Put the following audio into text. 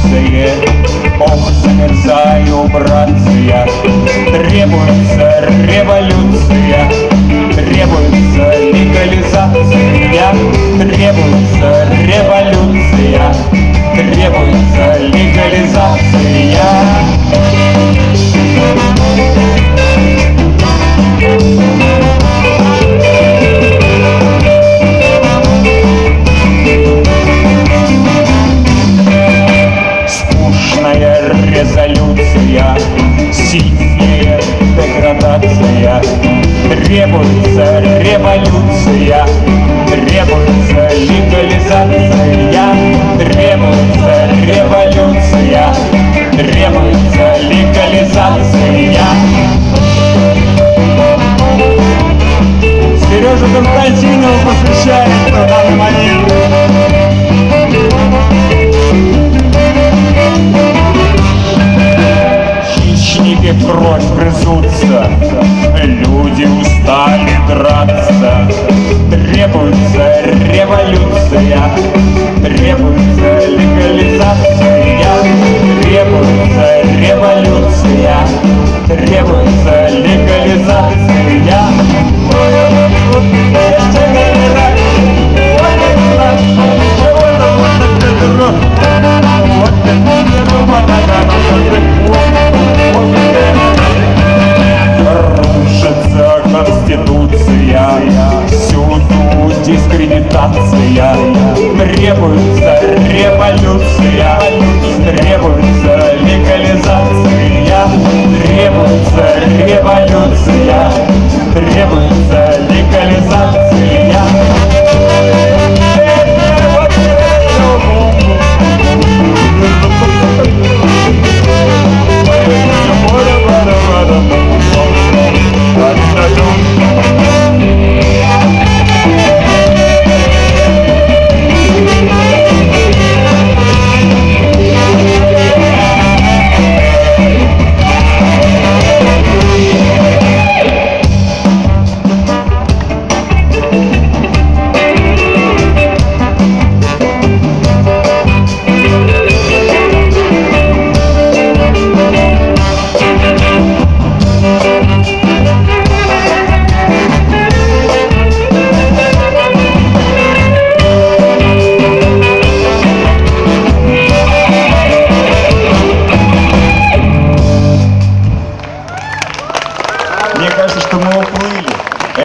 станции Ох, замерзаю, братцы, Требуется революция Требуется легализация. Требуется революция Требуется легализация. Требуется революция, требуется легализация, требуется революция, требуется легализация. Сережа Константинов посвящается в данный момент. Грызутся, люди устали драться. Требуется революция, требуется легализация, требуется революция, требуется дискредитация. Требуется революция, требуется